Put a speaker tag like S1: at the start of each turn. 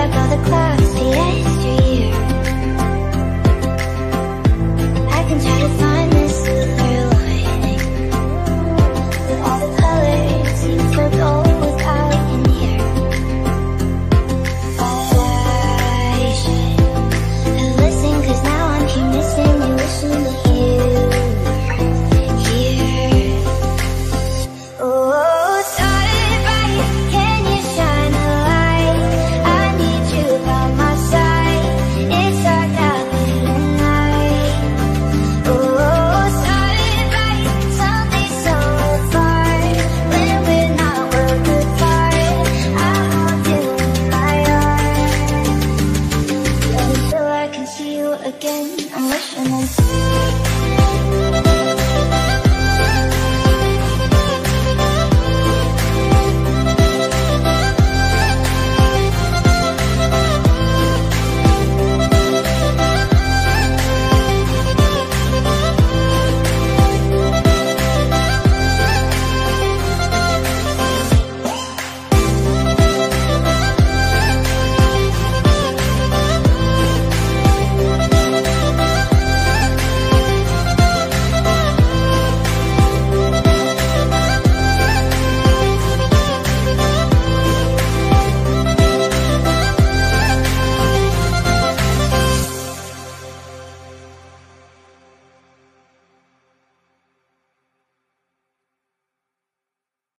S1: I got the cloud. again. I'm wishing